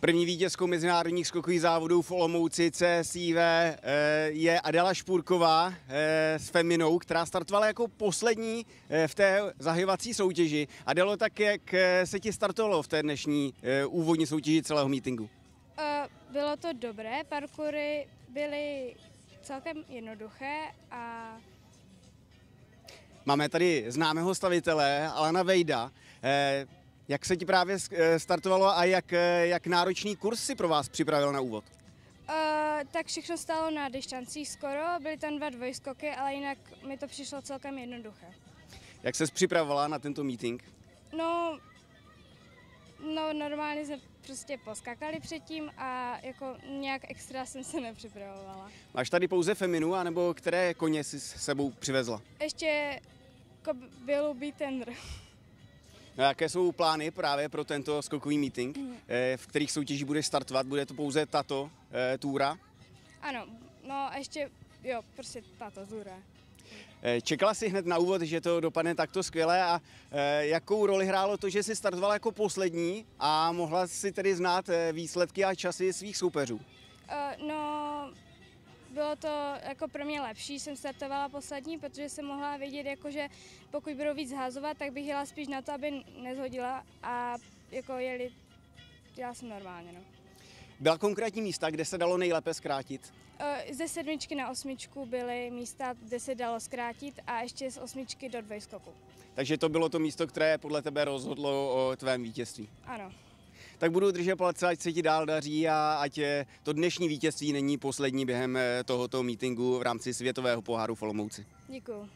První vítězkou mezinárodních skokových závodů v Olomouci CSIV eh, je Adela Špůrková eh, s Feminou, která startovala jako poslední eh, v té zahajovací soutěži. Adelo, tak jak se ti startovalo v té dnešní úvodní soutěži celého meetingu? Bylo to dobré, parkoury byly celkem jednoduché a... Máme tady známého stavitele Alana Vejda. Jak se ti právě eh, startovalo a jak, eh, jak náročný kurz si pro vás připravil na úvod? Uh, tak všechno stálo na distancích skoro, byly tam dva dvojskoky, ale jinak mi to přišlo celkem jednoduché. Jak ses připravovala na tento meeting? No, no normálně jsme prostě poskakali předtím a jako nějak extra jsem se nepřipravovala. Máš tady pouze Feminu, anebo které koně jsi s sebou přivezla? Ještě byl tender. No, jaké jsou plány právě pro tento skokový meeting? Mm. V kterých soutěží budeš startovat? Bude to pouze tato e, túra? Ano, no a ještě, jo, prostě tato túra. Eh, čekala jsi hned na úvod, že to dopadne takto skvěle a jakou roli hrálo to, že jsi startovala jako poslední a mohla si tedy znát výsledky a časy svých soupeřů? No, bylo to jako pro mě lepší, jsem startovala poslední, protože jsem mohla vědět, jako, že pokud budou víc házovat, tak bych jela spíš na to, aby nezhodila a jako jeli, já jsem normálně. No. Byla konkrétní místa, kde se dalo nejlépe zkrátit? Eh, ze sedmičky na osmičku byly místa, kde se dalo zkrátit a ještě z osmičky do dvojskoku. Takže to bylo to místo, které podle tebe rozhodlo o tvém vítězství? Ano tak budu držet palce, ať se ti dál daří a ať to dnešní vítězství není poslední během eh, tohoto meetingu v rámci světového poháru v Olomouci. Děkuji.